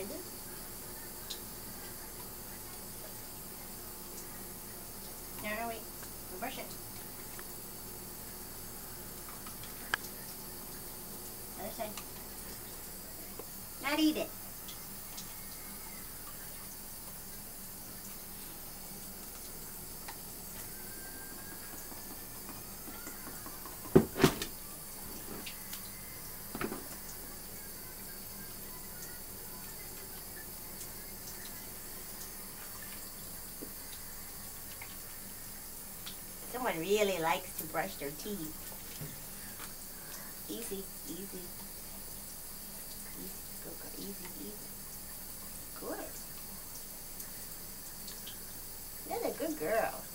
I did. No, no, wait. Brush it. Other side. Not eat it. Someone really likes to brush their teeth. Easy, easy. Easy, go, go, easy, easy. Good. You're a good girl.